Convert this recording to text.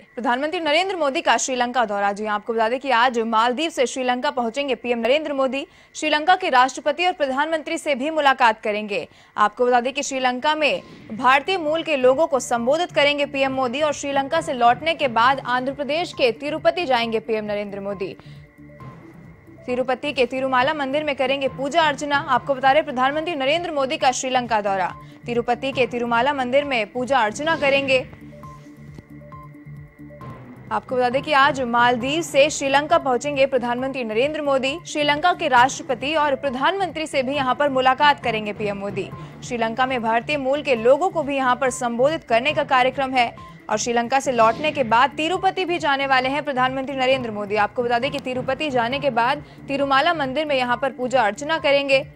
प्रधानमंत्री नरेंद्र मोदी का श्रीलंका दौरा। जी आपको बता दें कि आज मालदीव से श्रीलंका पहुँचेंगे पीएम नरेंद्र मोदी। श्रीलंका के राष्ट्रपति और प्रधानमंत्री से भी मुलाकात करेंगे। आपको बता दें कि श्रीलंका में भारतीय मूल के लोगों को संबोधित करेंगे पीएम मोदी और श्रीलंका से लौटने के बाद आंध्र प्रदेश के तिरुपति जाएँगे पीएम नरेंद्र मोदी। तिरुपति के तिरुमाला मंदिर में करेंगे पूजा अर्चना। आपको बता रहे प्रधानमंत्री नरेंद्र मोदी का श्रीलंका दौरा। तिरुपति के तिरुमाला मंदिर में पूजा अर्चना करेंगे। आपको बता दें कि आज मालदीव से श्रीलंका पहुँचेंगे प्रधानमंत्री नरेंद्र मोदी। श्रीलंका के राष्ट्रपति और प्रधानमंत्री से भी यहाँ पर मुलाकात करेंगे पीएम मोदी। श्रीलंका में भारतीय मूल के लोगों को भी यहाँ पर संबोधित करने का कार्यक्रम है और श्रीलंका से लौटने के बाद तिरुपति भी जाने वाले हैं प्रधानमंत्री नरेंद्र मोदी। आपको बता दें कि तिरुपति जाने के बाद तिरुमाला मंदिर में यहाँ पर पूजा अर्चना करेंगे।